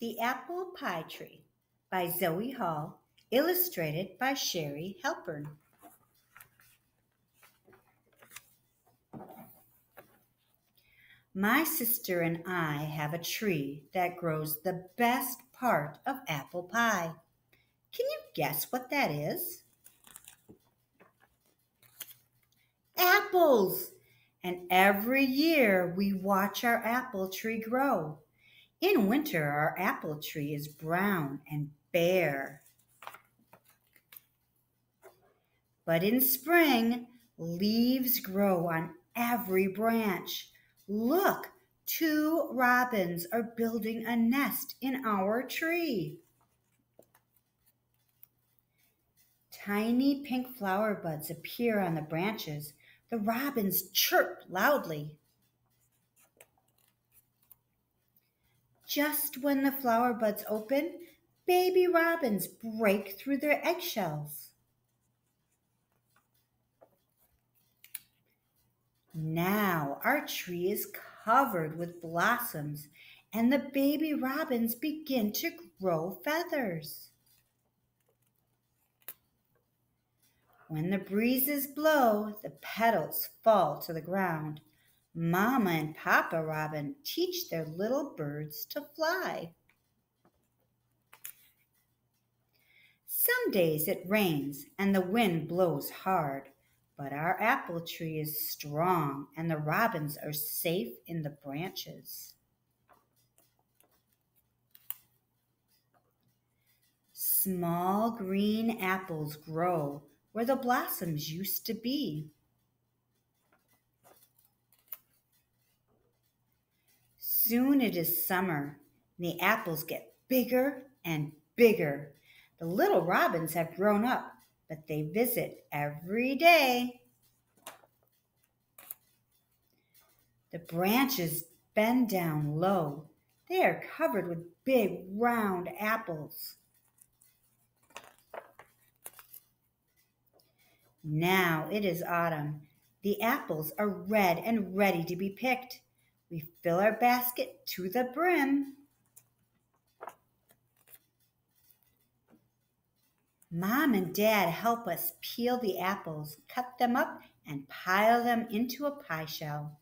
The Apple Pie Tree by Zoe Hall, illustrated by Shari Halpern. My sister and I have a tree that grows the best part of apple pie. Can you guess what that is? Apples! And every year we watch our apple tree grow. In winter, our apple tree is brown and bare. But in spring, leaves grow on every branch. Look, two robins are building a nest in our tree. Tiny pink flower buds appear on the branches. The robins chirp loudly. Just when the flower buds open, baby robins break through their eggshells. Now our tree is covered with blossoms, and the baby robins begin to grow feathers. When the breezes blow, the petals fall to the ground. Mama and Papa Robin teach their little birds to fly. Some days it rains and the wind blows hard, but our apple tree is strong and the robins are safe in the branches. Small green apples grow where the blossoms used to be. Soon it is summer, and the apples get bigger and bigger. The little robins have grown up, but they visit every day. The branches bend down low. They are covered with big round apples. Now it is autumn. The apples are red and ready to be picked. We fill our basket to the brim. Mom and Dad help us peel the apples, cut them up, and pile them into a pie shell.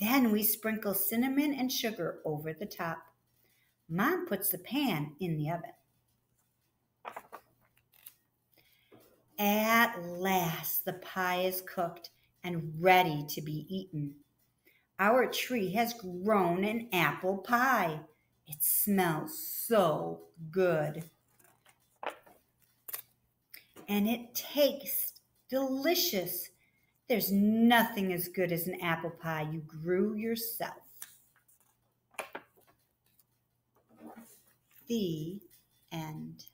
Then we sprinkle cinnamon and sugar over the top. Mom puts the pan in the oven. At last, the pie is cooked and ready to be eaten. Our tree has grown an apple pie. It smells so good. And it tastes delicious. There's nothing as good as an apple pie you grew yourself. The end.